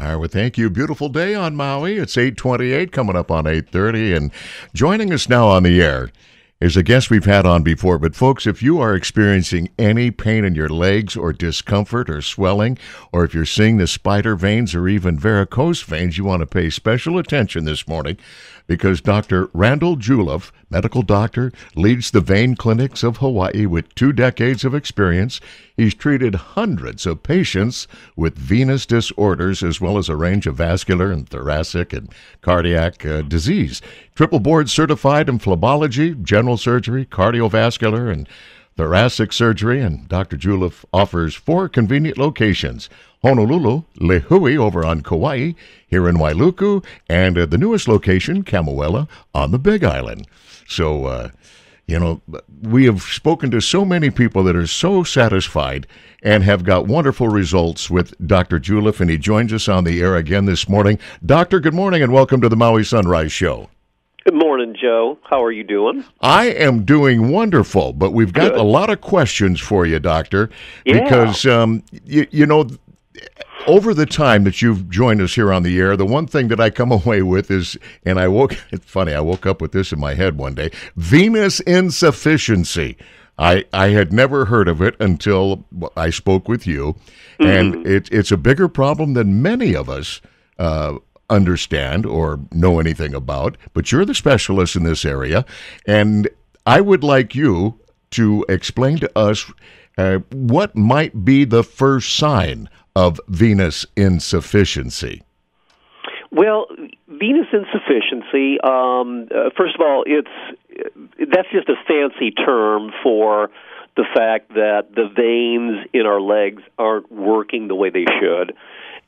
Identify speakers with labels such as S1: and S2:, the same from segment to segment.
S1: All right, well, thank you. Beautiful day on Maui. It's 828, coming up on 830. And joining us now on the air is a guest we've had on before. But, folks, if you are experiencing any pain in your legs or discomfort or swelling, or if you're seeing the spider veins or even varicose veins, you want to pay special attention this morning because Dr. Randall Juleff, medical doctor, leads the vein clinics of Hawaii with two decades of experience. He's treated hundreds of patients with venous disorders as well as a range of vascular and thoracic and cardiac uh, disease. Triple board certified in phlebology, general surgery, cardiovascular, and thoracic surgery, and Dr. Juleff offers four convenient locations Honolulu, Lihue over on Kauai, here in Wailuku, and uh, the newest location, Kamuela, on the Big Island. So, uh, you know, we have spoken to so many people that are so satisfied and have got wonderful results with Dr. Juleff, and he joins us on the air again this morning. Doctor, good morning, and welcome to the Maui Sunrise Show.
S2: Good morning, Joe. How are you doing?
S1: I am doing wonderful, but we've got Good. a lot of questions for you, Doctor,
S2: yeah.
S1: because um, you, you know over the time that you've joined us here on the air, the one thing that I come away with is, and I woke, it's funny, I woke up with this in my head one day venous insufficiency. I, I had never heard of it until I spoke with you, mm-hmm. and it, it's a bigger problem than many of us uh, understand or know anything about. But you're the specialist in this area, and I would like you to explain to us uh, what might be the first sign of venous insufficiency?
S2: Well, venous insufficiency. Um, uh, first of all, it's that's just a fancy term for the fact that the veins in our legs aren't working the way they should.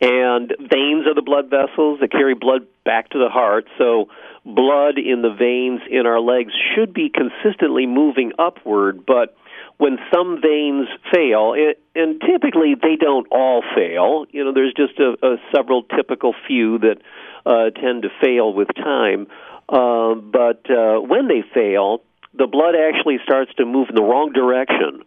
S2: And veins are the blood vessels that carry blood back to the heart. So, blood in the veins in our legs should be consistently moving upward, but when some veins fail, it, and typically they don't all fail. You know, there's just a, a several typical few that uh, tend to fail with time. Uh, but uh, when they fail, the blood actually starts to move in the wrong direction.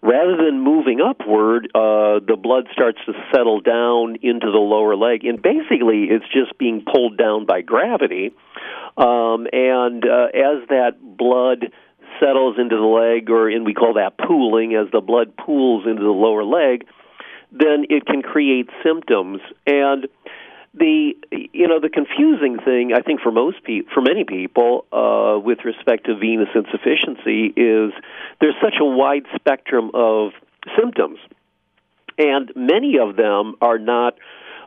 S2: Rather than moving upward, uh, the blood starts to settle down into the lower leg, and basically it's just being pulled down by gravity. Um, and uh, as that blood settles into the leg, or and we call that pooling, as the blood pools into the lower leg, then it can create symptoms. And the you know the confusing thing I think for most people, for many people, uh, with respect to venous insufficiency, is there's such a wide spectrum of symptoms, and many of them are not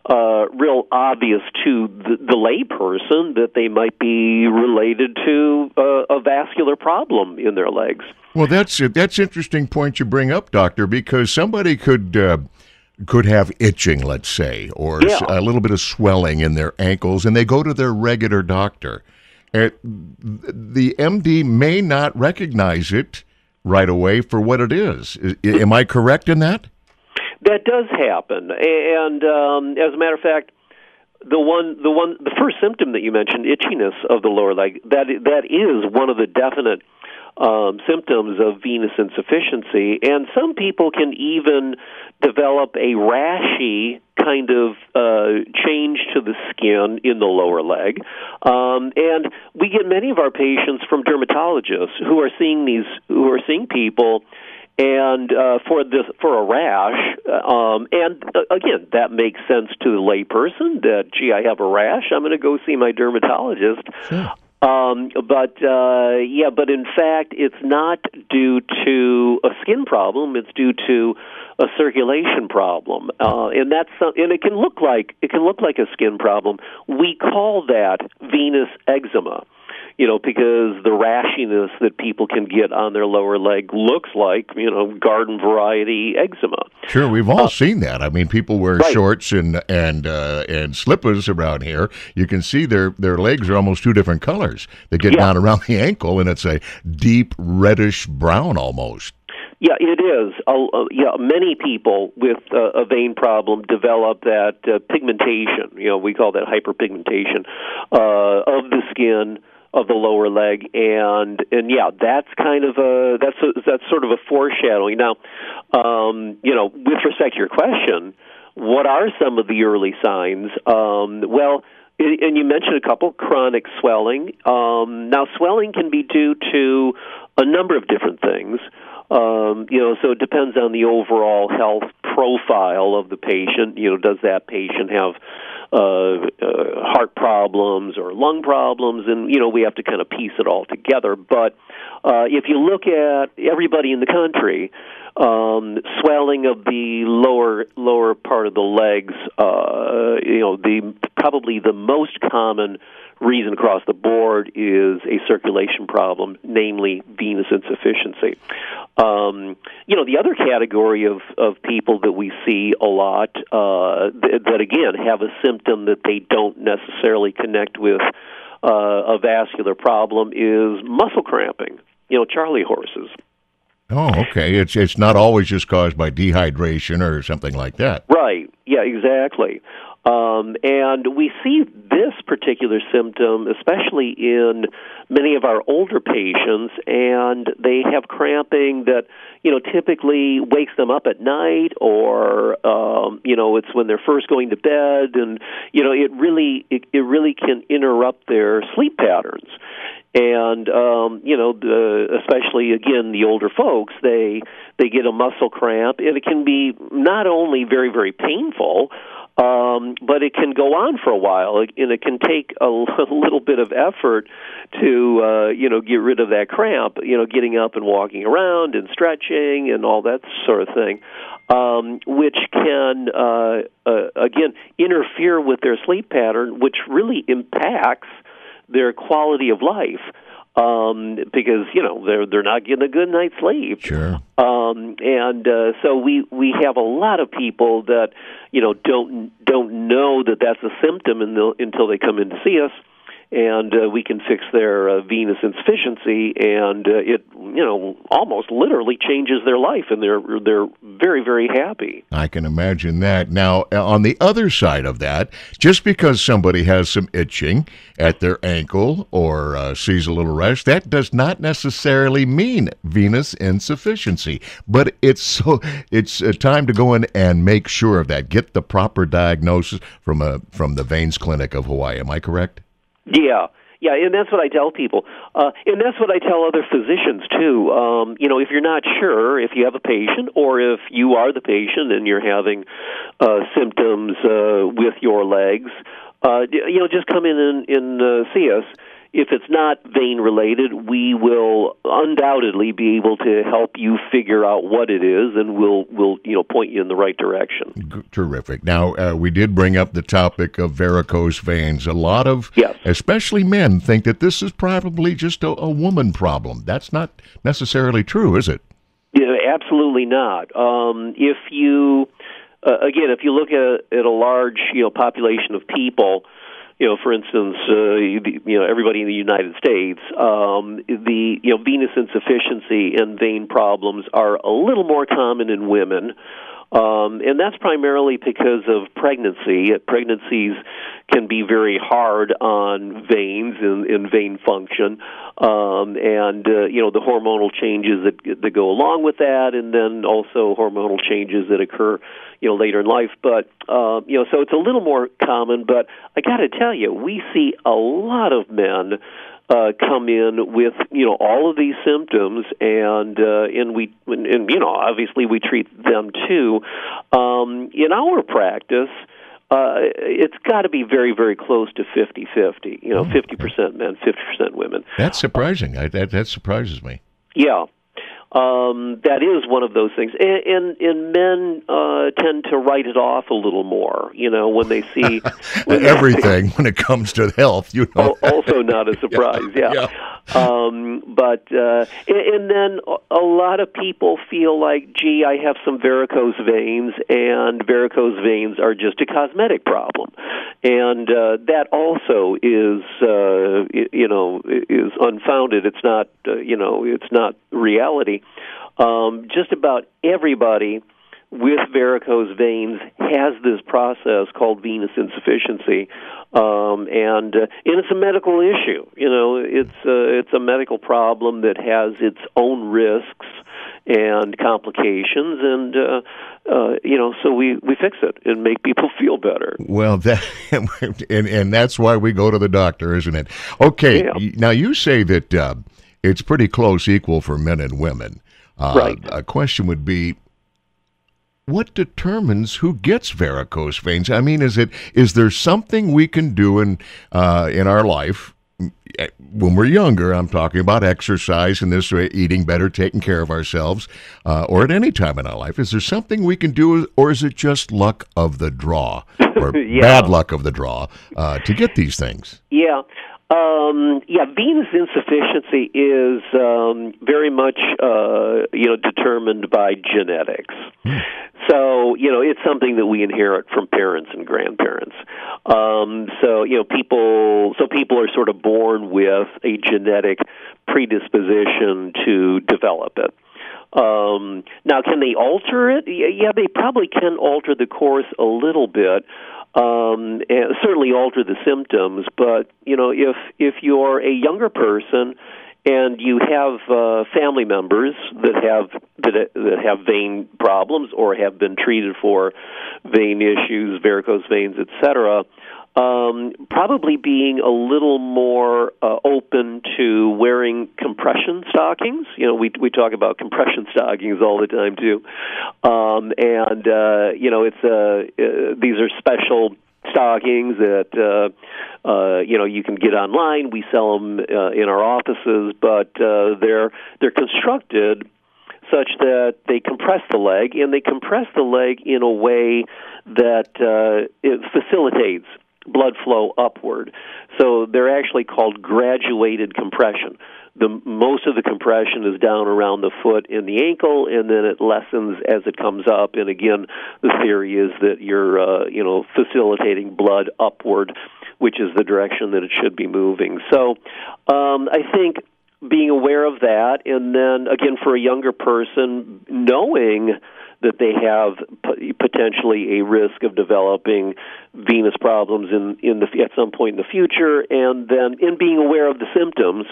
S2: uh, real obvious to the, the layperson that they might be related to uh, a vascular problem in their legs.
S1: Well, that's that's interesting point you bring up, doctor, because somebody could. Uh, could have itching, let's say, or
S2: yeah.
S1: a little bit of swelling in their ankles, and they go to their regular doctor. It, the MD may not recognize it right away for what it is. Am I correct in that?
S2: That does happen, and um, as a matter of fact, the one, the one, the first symptom that you mentioned, itchiness of the lower leg, that that is one of the definite um, symptoms of venous insufficiency, and some people can even develop a rashy kind of uh, change to the skin in the lower leg. Um, and we get many of our patients from dermatologists who are seeing these, who are seeing people and uh, for this for a rash, um, and uh, again, that makes sense to the layperson. That gee, I have a rash, I'm going to go see my dermatologist.
S1: Sure.
S2: Um, but uh, yeah, but in fact, it's not due to a skin problem. It's due to a circulation problem, uh, and that's and it can look like it can look like a skin problem. We call that venous eczema you know, because the rashiness that people can get on their lower leg looks like, you know, garden variety eczema.
S1: Sure, we've all uh, seen that. I mean, people wear right. shorts and and uh, and slippers around here. You can see their their legs are almost two different colors. They get yeah. down around the ankle, and it's a deep reddish brown almost.
S2: Yeah, it is. Uh, yeah, many people with uh, a vein problem develop that uh, pigmentation. You know, we call that hyperpigmentation uh, of the skin of the lower leg, and and yeah, that's kind of a that's a, that's sort of a foreshadowing. Now, um, you know, with respect to your question, what are some of the early signs? Um, well, and you mentioned a couple chronic swelling. Um, now, swelling can be due to a number of different things. Um, you know, so it depends on the overall health profile of the patient. You know, does that patient have uh, heart problems or lung problems? And you know, we have to kind of piece it all together. But uh, if you look at everybody in the country, um, swelling of the lower lower part of the legs, uh, you know, the probably the most common reason across the board is a circulation problem, namely venous insufficiency. Um, you know, the other category of, of people that we see a lot uh, th- that, again, have a symptom that they don't necessarily connect with uh, a vascular problem is muscle cramping, you know, Charlie horses.
S1: Oh, okay. It's it's not always just caused by dehydration or something like that.
S2: Right. Yeah, exactly. Um, and we see this particular symptom, especially in many of our older patients, and they have cramping that you know typically wakes them up at night, or um, you know it's when they're first going to bed, and you know it really it, it really can interrupt their sleep patterns. And um you know the especially again the older folks they they get a muscle cramp and it can be not only very very painful um, but it can go on for a while, and it can take a, little bit of effort to uh, you know get rid of that cramp. You know, getting up and walking around and stretching and all that sort of thing, um, which can uh, uh, again interfere with their sleep pattern, which really impacts their quality of life um, because you know they're they're not getting a good night's sleep.
S1: Sure.
S2: Um, and uh, so we we have a lot of people that you know don't don't know that that's a symptom until they come in to see us and uh, we can fix their uh, venous insufficiency, and uh, it you know almost literally changes their life, and they're they're very very happy.
S1: I can imagine that. Now, uh, on the other side of that, just because somebody has some itching at their ankle or uh, sees a little rash, that does not necessarily mean venous insufficiency. But it's so it's uh, time to go in and make sure of that. Get the proper diagnosis from a from the Veins Clinic of Hawaii. Am I correct?
S2: Yeah. Yeah, and that's what I tell people, uh, and that's what I tell other physicians too. Um, you know, if you're not sure if you have a patient, or if you are the patient and you're having uh, symptoms uh, with your legs, uh, you know, just come in and, and uh, see us if it's not vein related, we will undoubtedly be able to help you figure out what it is, and we'll we'll you know point you in the right direction.
S1: Terrific. Now uh, we did bring up the topic of varicose veins. A lot of,
S2: yes.
S1: especially men, think that this is probably just a, a woman problem. That's not necessarily true, is it?
S2: Yeah, absolutely not. Um, if you uh, again, if you look at, at a large you know population of people you know, for instance, uh, you know, everybody in the United States, um, the you know venous insufficiency and vein problems are a little more common in women. Um, and that's primarily because of pregnancy. Pregnancies can be very hard on veins and, and vein function, um, and uh, you know the hormonal changes that that go along with that, and then also hormonal changes that occur, you know, later in life. But uh, you know, so it's a little more common. But I got to tell you, we see a lot of men uh, come in with you know all of these symptoms, and uh, and we and, and you know obviously we treat them too. Um, in our practice. Uh, it's got to be very, very close to 50-50. You know, hmm. fifty percent men, fifty percent women.
S1: That's surprising. I, that that surprises me.
S2: Yeah, um, that is one of those things, and and, and men uh, tend to write it off a little more. You know, when they see
S1: when everything when it comes to health, you know.
S2: also, not a surprise. yeah. yeah. Um, but uh, and, and then a lot of people feel like, gee, I have some varicose veins, and varicose veins are just a cosmetic problem, and uh, that also is uh, you know is unfounded. It's not uh, you know it's not reality um, just about everybody with varicose veins has this process called venous insufficiency, um, and uh, and it's a medical issue. You know, it's uh, it's a medical problem that has its own risks, and complications, and uh, uh, you know, so we we fix it and make people feel better.
S1: Well, that and and that's why we go to the doctor, isn't it? Okay, yeah. now you say that uh, it's pretty close equal for men and women.
S2: Uh, right.
S1: A question would be what determines who gets varicose veins? I mean, is it is there something we can do in uh, in our life when we're younger? I'm talking about exercise and this way, eating better, taking care of ourselves, uh, or at any time in our life. Is there something we can do, or is it just luck of the draw, or yeah. bad luck of the draw, uh, to get these things?
S2: Yeah. Um, yeah, venous insufficiency is um, very much uh, you know determined by genetics. Hmm. So you know it's something that we inherit from parents and grandparents. Um, so you know people so people are sort of born with a genetic predisposition to develop it. Um, now, can they alter it? Yeah, they probably can alter the course a little bit um, and certainly alter the symptoms. But you know, if if you're a younger person and you have uh, family members that have that, that have vein problems or have been treated for vein issues, varicose veins, etc um, probably being a little more uh, open to wearing compression stockings. You know, we we talk about compression stockings all the time too, um, and uh, you know, it's uh, uh, these are special stockings that uh, uh, you know you can get online. We sell them uh, in our offices, but uh, they're they're constructed such that they compress the leg, and they compress the leg in a way that uh, it facilitates blood flow upward. So they're actually called graduated compression. The most of the compression is down around the foot and the ankle, and then it lessens as it comes up. And again, the theory is that you're, uh, you know, facilitating blood upward, which is the direction that it should be moving. So, um, I think being aware of that, and then again for a younger person, knowing that they have potentially a risk of developing venous problems in in the at some point in the future, and then in being aware of the symptoms.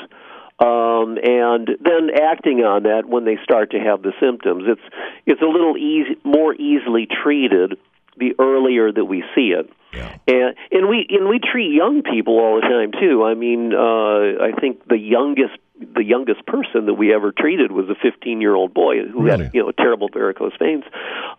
S2: Um, and then acting on that when they start to have the symptoms, it's it's a little easy, more easily treated the earlier that we see it.
S1: Yeah.
S2: And and we and we treat young people all the time too. I mean, uh, I think the youngest the youngest person that we ever treated was a 15 year old boy who really? had you know terrible varicose veins.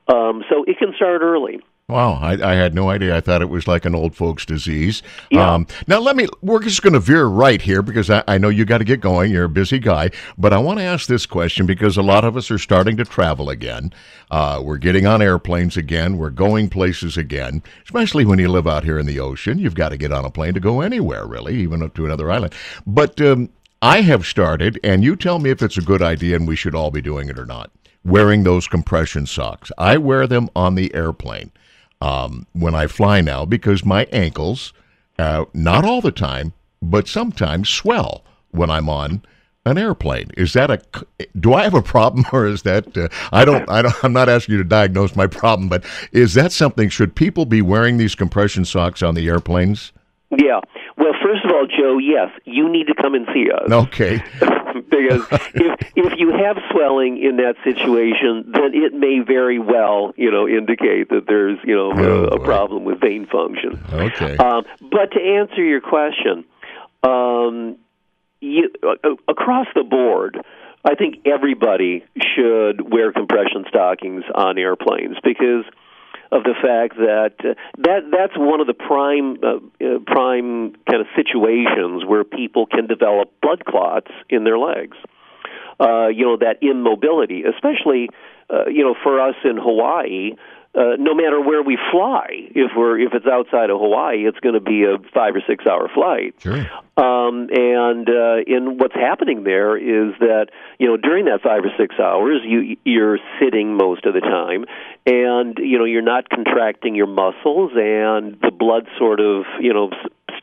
S2: Um, so it can start early.
S1: Wow, I, I, had no idea. I thought it was like an old folks' disease.
S2: Yeah. Um,
S1: now, let me, we're just going to veer right here because I, I know you got to get going. You're a busy guy. But I want to ask this question because a lot of us are starting to travel again. Uh, we're getting on airplanes again. We're going places again, especially when you live out here in the ocean. You've got to get on a plane to go anywhere, really, even up to another island. But um, I have started, and you tell me if it's a good idea and we should all be doing it or not, wearing those compression socks. I wear them on the airplane um, when I fly now because my ankles, uh, not all the time, but sometimes swell when I'm on an airplane. Is that a? Do I have a problem, or is that? Uh, I don't. I don't. I'm not asking you to diagnose my problem, but is that something? Should people be wearing these compression socks on the airplanes?
S2: Yeah. Well, first of all, Joe, yes, you need to come and see us.
S1: Okay.
S2: because if if you have swelling in that situation, then it may very well, you know, indicate that there's, you know, oh, a, a, problem with vein function.
S1: Okay.
S2: Um, but to answer your question, um, you, uh, across the board, I think everybody should wear compression stockings on airplanes because of the fact that uh, that that's one of the prime uh, uh, prime kind of situations where people can develop blood clots in their legs. Uh, you know that immobility, especially uh, you know for us in Hawaii uh, no matter where we fly. If we're if it's outside of Hawaii, it's going to be a five or six hour flight.
S1: Sure.
S2: Um, and uh, in what's happening there is that you know during that five or six hours, you you're sitting most of the time, and you know you're not contracting your muscles, and the blood sort of you know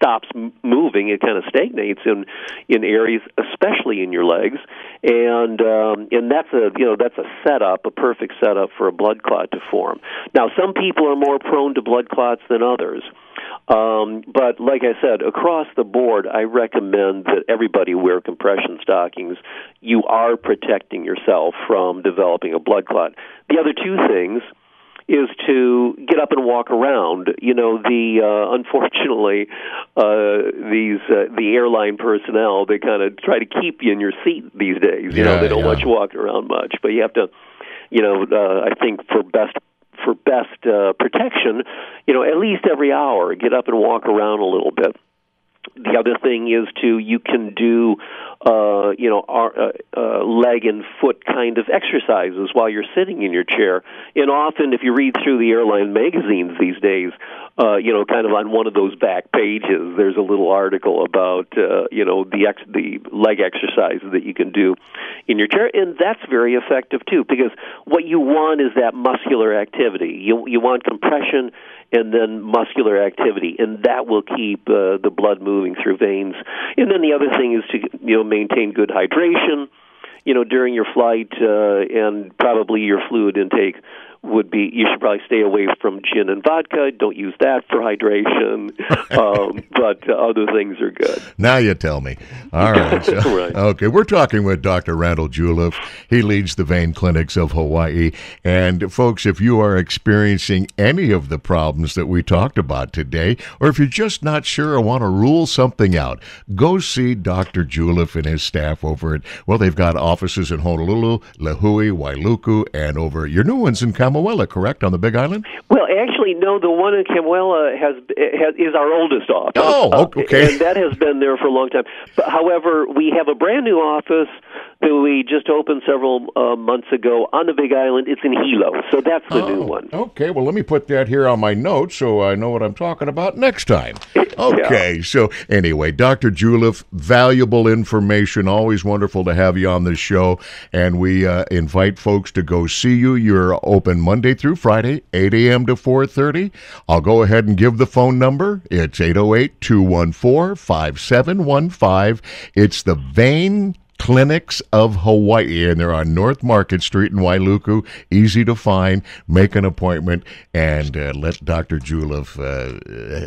S2: stops moving, it kind of stagnates in in areas, especially in your legs, and um, and that's a you know that's a setup, a perfect setup for a blood clot to form. Now, some people are more prone to blood clots than others. Um, but like I said, across the board, I recommend that everybody wear compression stockings. You are protecting yourself from developing a blood clot. The other two things is to get up and walk around. You know, the uh, unfortunately uh, these uh, the airline personnel they kind of try to keep you in your seat these days. You
S1: Yeah,
S2: know, they don't
S1: yeah.
S2: want you walking around much, but you have to. You know, uh, I think for best for best uh, protection, you know, at least every hour, get up and walk around a little bit. The other thing is to you can do, uh, you know, ar- uh, uh, leg and foot kind of exercises while you're sitting in your chair. And often, if you read through the airline magazines these days, uh, you know, kind of on one of those back pages, there's a little article about, uh, you know, the ex- the leg exercises that you can do in your chair, and that's very effective too. Because what you want is that muscular activity. You you want compression and then muscular activity, and that will keep uh, the blood moving through veins. And then the other thing is to you know maintain good hydration, you know during your flight, uh, and probably your fluid intake would be you should probably stay away from gin and vodka. Don't use that for hydration, um, but uh, other things are good.
S1: Now you tell me. All right. So-
S2: Right.
S1: Okay. We're talking with Dr. Randall Juleff. He leads the vein clinics of Hawaii. And folks, if you are experiencing any of the problems that we talked about today, or if you're just not sure or want to rule something out, go see Dr. Juleff and his staff over at, well, they've got offices in Honolulu, Lihue, Wailuku, and over your new ones in Kamuela, correct, on the Big Island?
S2: Well, actually, no. The one in Kamuela has, has is our oldest office.
S1: Oh,
S2: Uh,
S1: okay.
S2: and that has been there for a long time. But however, we have a brand new office that we just opened several uh, months ago on the Big Island. It's in Hilo, so that's the new one.
S1: Okay, well, let me put that here on my notes so I know what I'm talking about next time. Okay, so anyway, Dr. Juleff, valuable information. Always wonderful to have you on the show. And we uh, invite folks to go see you. You're open Monday through Friday, 8 a.m. to 4.30. I'll go ahead and give the phone number. It's 808-214-5715. It's the Vein Clinics of Hawaii, and they're on North Market Street in Wailuku. Easy to find. Make an appointment and uh, let Dr. Juleff uh,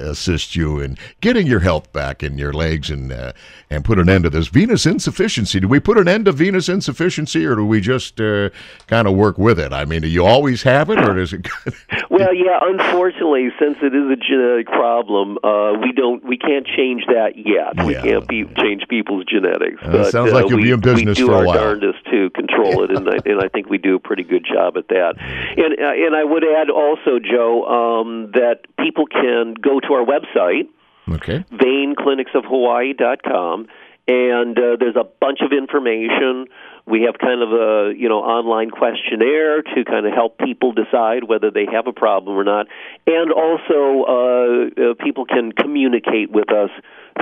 S1: assist you in getting your health back in your legs and uh, and put an end to this venous insufficiency. Do we put an end to venous insufficiency, or do we just uh, kind of work with it? I mean, do you always have it, or does it?
S2: Well, yeah. Unfortunately, since it is a genetic problem, uh, we don't, we can't change that yet. We can't be, change people's genetics.
S1: Uh,
S2: but
S1: sounds
S2: uh,
S1: like you'll
S2: we,
S1: be in business
S2: we do
S1: for a
S2: our
S1: while.
S2: darndest to control it, and I, and I think we do a pretty good job at that. And uh, and I would add also, Joe, um, that people can go to our website
S1: okay.
S2: veinclinicsofhawaii.com and uh, there's a bunch of information we have kind of a you know online questionnaire to kind of help people decide whether they have a problem or not and also uh, uh, people can communicate with us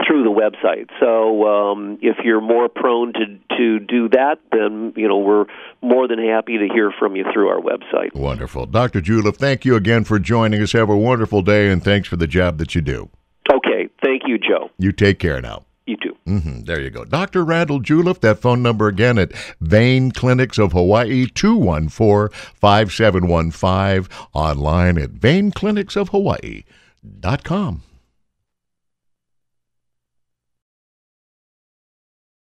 S2: through the website so um, if you're more prone to to do that then you know we're more than happy to hear from you through our website
S1: Wonderful. Dr. Juleff, thank you again for joining us. Have a wonderful day, and thanks for the job that you do.
S2: okay thank you joe
S1: You take care now.
S2: You too
S1: hmm There you go. Dr. Randall Juleff, that phone number again at Vein Clinics of Hawaii, 214-5715, online at veinclinicsofhawaii.com.